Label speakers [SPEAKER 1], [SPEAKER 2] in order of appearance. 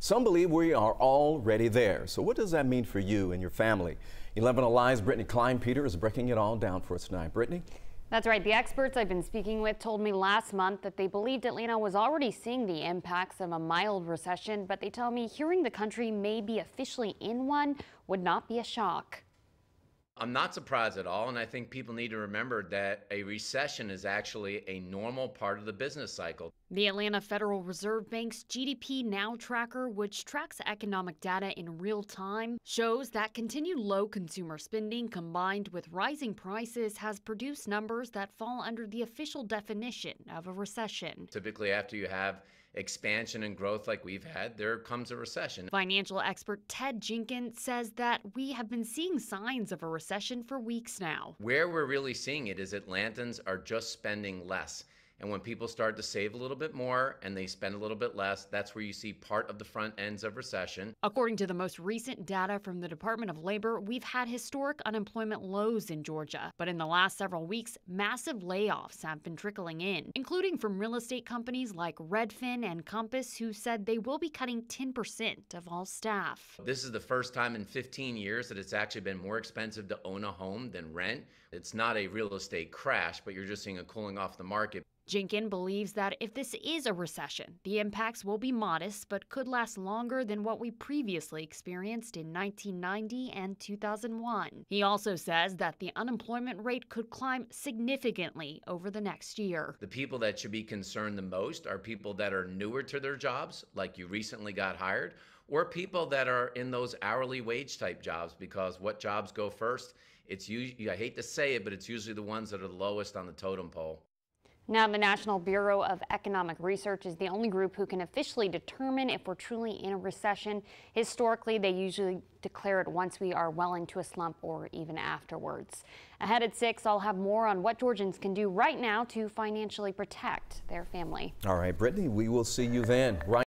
[SPEAKER 1] Some believe we are already there. So what does that mean for you and your family? 11 Alive's Brittany Kleinpeter is breaking it all down for us tonight. Brittany?
[SPEAKER 2] That's right. The experts I've been speaking with told me last month that they believed Atlanta was already seeing the impacts of a mild recession, but they tell me hearing the country may be officially in one would not be a shock.
[SPEAKER 3] I'm not surprised at all, and I think people need to remember that a recession is actually a normal part of the business cycle.
[SPEAKER 2] The Atlanta Federal Reserve Bank's GDP Now tracker, which tracks economic data in real time, shows that continued low consumer spending combined with rising prices has produced numbers that fall under the official definition of a recession.
[SPEAKER 3] Typically, after you have expansion and growth like we've had, there comes a recession.
[SPEAKER 2] Financial expert Ted Jenkins says that we have been seeing signs of a recession for weeks now.
[SPEAKER 3] Where we're really seeing it is Atlantans are just spending less. And when people start to save a little bit more and they spend a little bit less, that's where you see part of the front ends of recession.
[SPEAKER 2] According to the most recent data from the Department of Labor, we've had historic unemployment lows in Georgia. But in the last several weeks, massive layoffs have been trickling in, including from real estate companies like Redfin and Compass, who said they will be cutting 10% of all staff.
[SPEAKER 3] This is the first time in 15 years that it's actually been more expensive to own a home than rent. It's not a real estate crash, but you're just seeing a cooling off the market.
[SPEAKER 2] Jenkins believes that if this is a recession, the impacts will be modest but could last longer than what we previously experienced in 1990 and 2001. He also says that the unemployment rate could climb significantly over the next year.
[SPEAKER 3] The people that should be concerned the most are people that are newer to their jobs, like you recently got hired, or people that are in those hourly wage type jobs because what jobs go first? It's I hate to say it, but it's usually the ones that are the lowest on the totem pole.
[SPEAKER 2] Now, the National Bureau of Economic Research is the only group who can officially determine if we're truly in a recession. Historically, they usually declare it once we are well into a slump or even afterwards. Ahead at 6, I'll have more on what Georgians can do right now to financially protect their family.
[SPEAKER 1] All right, Brittany, we will see you then. Right